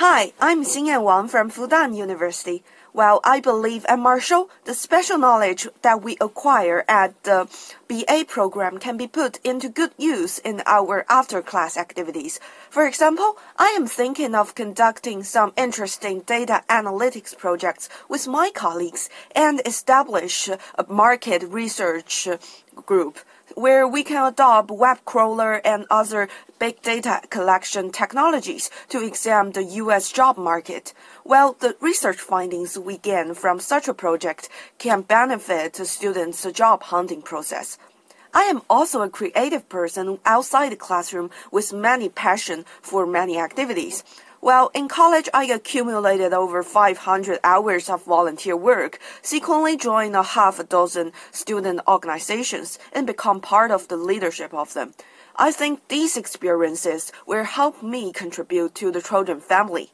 Hi, I'm Xinyan Wang from Fudan University. Well, I believe at Marshall, the special knowledge that we acquire at the BA program can be put into good use in our after class activities. For example, I am thinking of conducting some interesting data analytics projects with my colleagues and establish a market research group where we can adopt web crawler and other big data collection technologies to examine the U.S. job market. Well, the research findings we gain from such a project can benefit students' job hunting process. I am also a creative person outside the classroom with many passion for many activities. Well, in college, I accumulated over 500 hours of volunteer work, secretly joined a half a dozen student organizations, and become part of the leadership of them. I think these experiences will help me contribute to the Trojan family.